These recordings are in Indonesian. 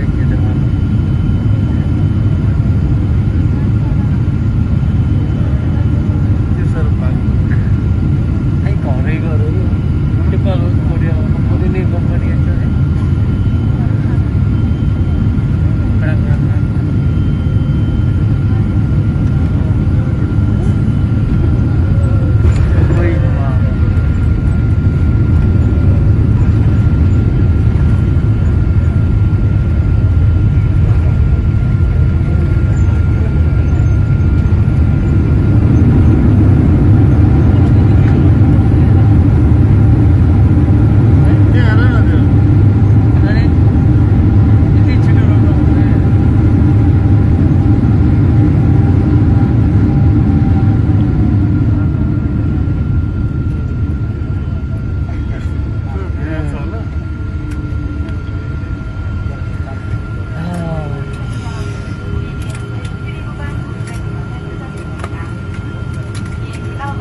Thank riding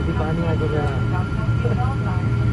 lebih panik aja